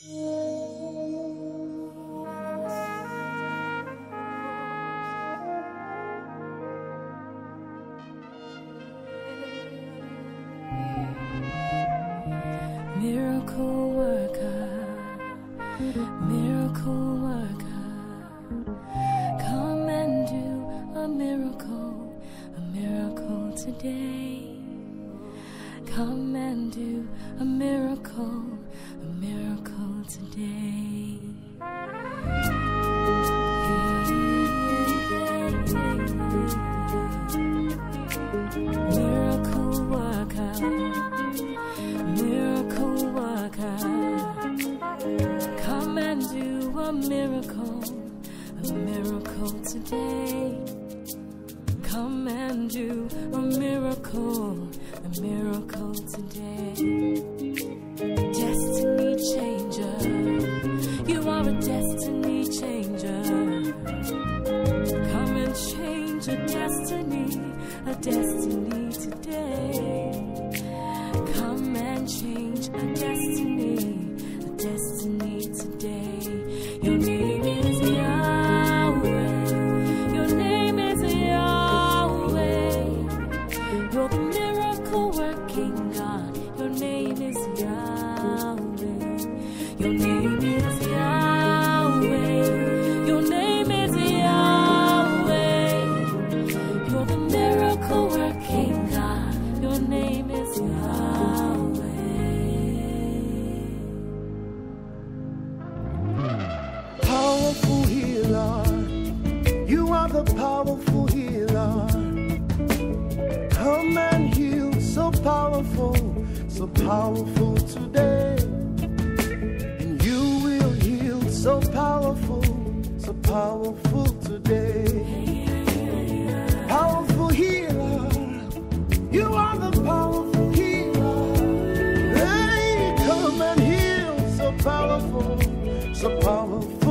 Miracle worker, miracle worker, come and do a miracle, a miracle today. Come and do a miracle, a miracle miracle worker, come and do a miracle, a miracle today. Come and do a miracle, a miracle today. Destiny changer, you are a destiny changer. Come and change a destiny, a destiny miracle working God. Your name is Yahweh. Your name is Yahweh. Your name is Yahweh. You're the miracle working God. Your name is Yahweh. Powerful healer, you are the powerful so powerful today. And you will heal, so powerful, so powerful today. Powerful healer, you are the powerful healer. Hey, come and heal, so powerful, so powerful